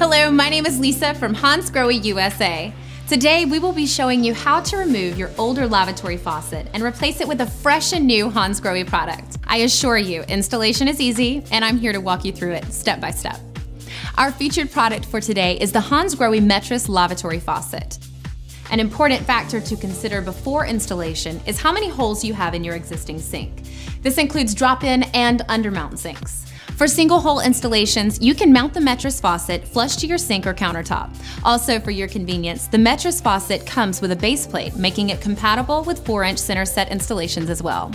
Hello, my name is Lisa from Hansgrohe USA. Today we will be showing you how to remove your older lavatory faucet and replace it with a fresh and new Hansgrohe product. I assure you, installation is easy and I'm here to walk you through it step by step. Our featured product for today is the Hansgrohe Metris lavatory faucet. An important factor to consider before installation is how many holes you have in your existing sink. This includes drop-in and undermount sinks. For single hole installations, you can mount the Metris faucet flush to your sink or countertop. Also for your convenience, the Metris faucet comes with a base plate, making it compatible with 4-inch center set installations as well.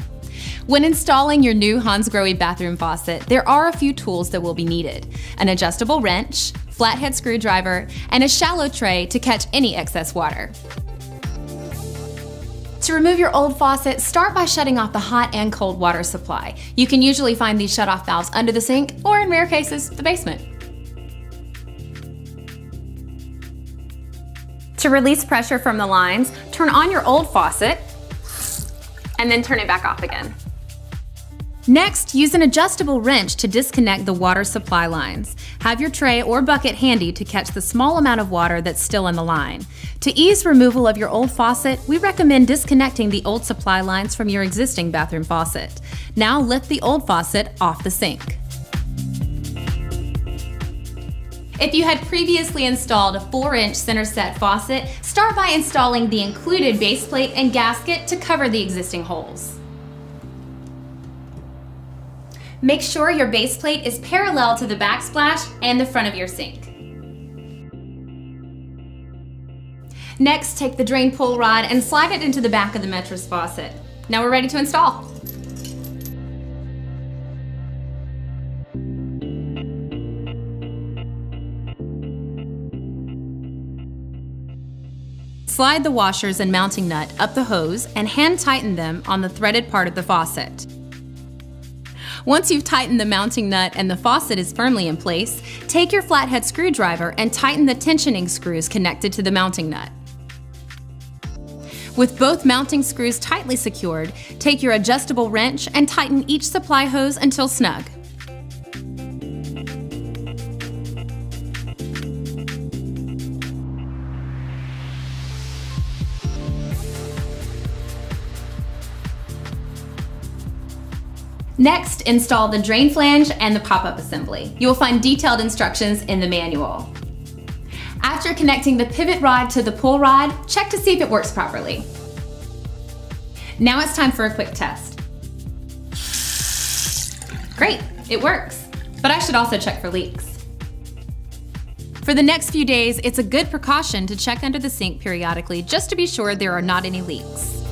When installing your new Hansgrohe bathroom faucet, there are a few tools that will be needed. An adjustable wrench, flathead screwdriver, and a shallow tray to catch any excess water. To remove your old faucet, start by shutting off the hot and cold water supply. You can usually find these shut-off valves under the sink, or in rare cases, the basement. To release pressure from the lines, turn on your old faucet, and then turn it back off again. Next, use an adjustable wrench to disconnect the water supply lines. Have your tray or bucket handy to catch the small amount of water that's still in the line. To ease removal of your old faucet, we recommend disconnecting the old supply lines from your existing bathroom faucet. Now lift the old faucet off the sink. If you had previously installed a 4-inch center set faucet, start by installing the included base plate and gasket to cover the existing holes. Make sure your base plate is parallel to the backsplash and the front of your sink. Next, take the drain pull rod and slide it into the back of the Metris faucet. Now we're ready to install. Slide the washers and mounting nut up the hose and hand tighten them on the threaded part of the faucet. Once you've tightened the mounting nut and the faucet is firmly in place, take your flathead screwdriver and tighten the tensioning screws connected to the mounting nut. With both mounting screws tightly secured, take your adjustable wrench and tighten each supply hose until snug. Next, install the drain flange and the pop-up assembly. You will find detailed instructions in the manual. After connecting the pivot rod to the pull rod, check to see if it works properly. Now it's time for a quick test. Great, it works. But I should also check for leaks. For the next few days, it's a good precaution to check under the sink periodically just to be sure there are not any leaks.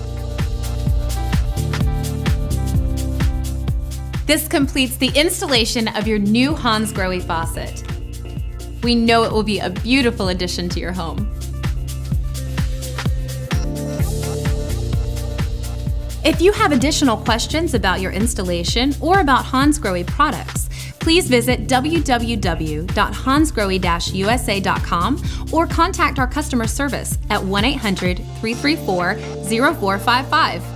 This completes the installation of your new Hans Hansgrohe faucet. We know it will be a beautiful addition to your home. If you have additional questions about your installation or about Hansgrohe products, please visit www.hansgrohe-usa.com or contact our customer service at 1 800 334 0455.